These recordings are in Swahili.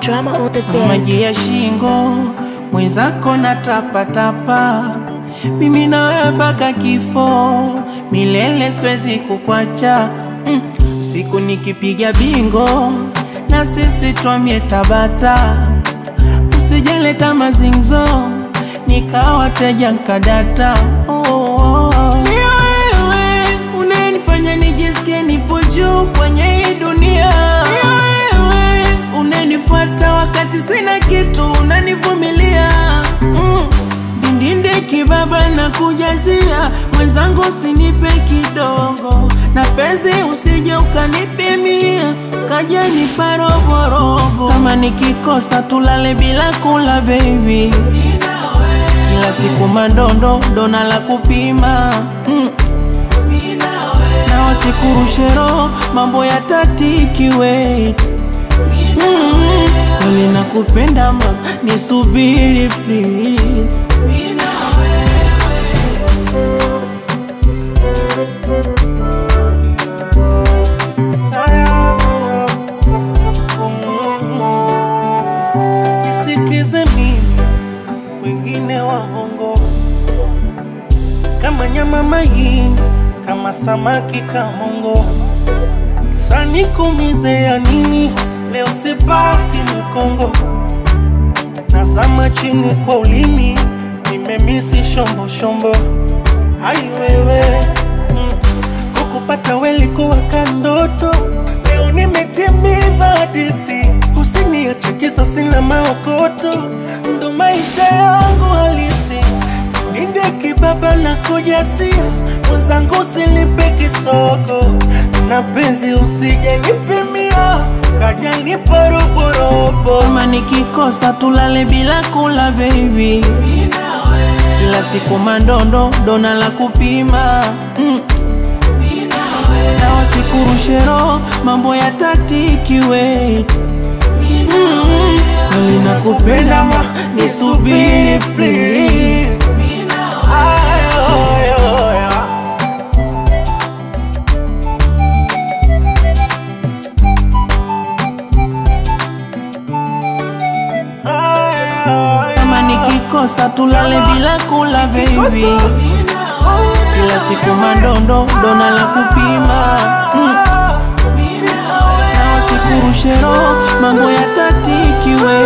drama on the maji beat. ya shingo mwenzako na tapatapa, mimi nawe mpaka kifo milele, siwezi kukwacha mm. Siku nikipiga bingo na sisi twamie Tabata, usijaleta mazingzo nikawateja nkadata oh, kujazia mwenzangu, usinipe kidogo na penzi, usije ukanipimia kaja nipa roborobo. Kama nikikosa tulale bila kula baby, kila siku mandondo dona la kupima. Mm. mambo ya tatikiwe Mm, kweli nakupenda ma nisubiri please kama nyama mahini, kama samaki kamongo. Sanikumize ya nini? Leo sibaki mkongo, nazama chini kwa ulimi, nimemisi shombo shombo. Kujasia, mwenzangu usinipe kisoko na penzi usije nipimia, kaja nipa roborobo. kama nikikosa tulale bila kula baby, kila siku mandondo dona la kupima mm. na wasikurushe roho mambo ya tatikiwe mm. kweli nakupenda ma nisubiri please nikikosa tulale bila kula baby, kila siku mandondo dona la kupima. Nawasikurushero mambo ya tatikiwe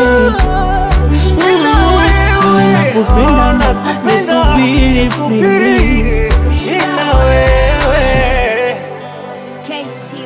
Wewe nakupenda na nisubiri. please